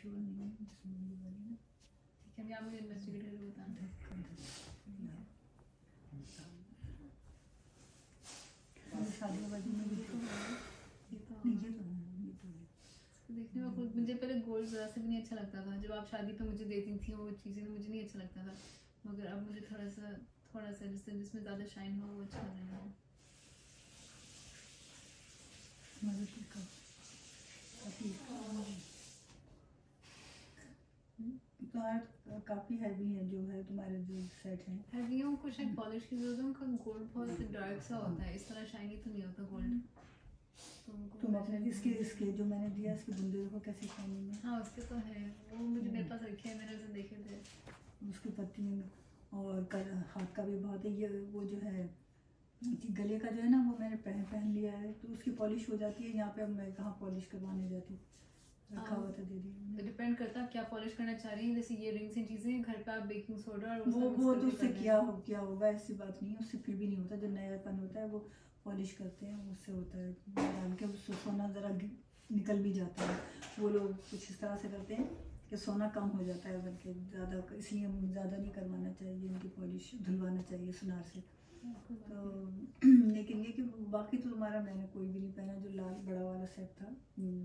Sure नहीं है जिसमें ये वाली ना। ठीक है अभी आप मुझे इन्वेस्टिगेट करके बताना शादी वादी में भी तो ये तो तो तो देखने में खुद मुझे पहले गोल्ड ज़रा से भी नहीं अच्छा लगता था। जब आप शादी पे मुझे देती थी वो चीज़ें मुझे नहीं अच्छा लगता था। मगर अब मुझे थोड़ा सा थोड़ा सा जिससे जिसमें ज़्यादा शाइन हो वो अच्छा लग रहा है मदद भी कर काफ़ी तो काफ़ी हैवी है जो है तुम्हारे जो सेट हैं। हैवियों को शायद पॉलिश की ज़रूरत है उनका गोल्ड बहुत डार्क सा होता है। इस तरह शाइनी तो नहीं होता गोल्ड तो तुम अपने इसके इसके जो मैंने दिया इसके बुंदे देखो कैसे शाइनिंग है हाँ उसके तो है। वो मुझे मेरे पास रखे हैं मैंने उसे देखे थे। उसकी पत्ती और कर, हाथ का भी बहुत है। ये वो जो है गले का जो है ना वो मैंने पहन पहन लिया है। तो उसकी पॉलिश हो जाती है। यहाँ पे अब मैं कहाँ पॉलिश करवाने जाती रखा हुआ था दे दिया डिपेंड करता है क्या पॉलिश करना चाह रही हैं जैसे ये रिंग्स एंड चीज़ें घर पे आप बेकिंग सोडा और वो वो तो उससे। किया हो। क्या होगा ऐसी बात नहीं है उससे फिर भी नहीं होता जो नयापन होता है वो पॉलिश करते हैं उससे होता है डाल के उससे सोना ज़रा निकल भी जाता है। वो लोग कुछ इस तरह से करते हैं कि सोना कम हो जाता है बल्कि ज़्यादा इसलिए हम ज़्यादा नहीं करवाना चाहिए इनकी पॉलिश धुलवाना चाहिए सुनार से। तो लेकिन ये कि बाकी तो तुम्हारा मैंने कोई भी नहीं पहना जो लाल बड़ा वाला सेट था हम्म,